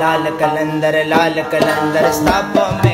लाल कलंदर लाल कलंदर स्थापा में